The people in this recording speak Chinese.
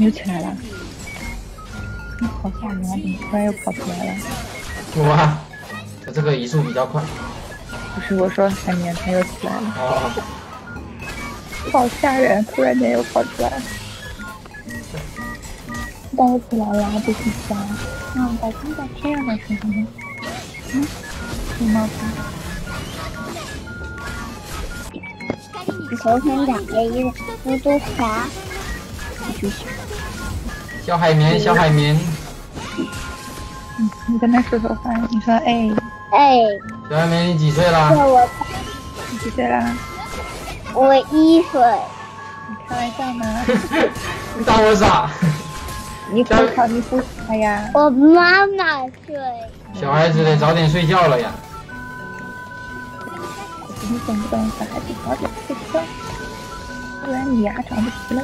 又起来了，好吓人啊！怎么突然又跑出来了？哇，他这个移速比较快。不是我说海绵，他又起来了。哦。好吓人！突然间又跑出来了。带起来了，不许杀！嗯，把它在天上是什么？嗯，绿帽子。你头先打了一个蜘蛛侠。小海绵，小海绵。嗯，你跟他说说话，你说哎。哎。小海绵，你几岁了？我。你几岁了？我一岁。你开玩笑呢？你当我傻？你不考你不啥呀？我妈妈睡。小孩子得早点睡觉了呀。你懂不懂？小孩子早点睡觉，不然你牙长不齐了。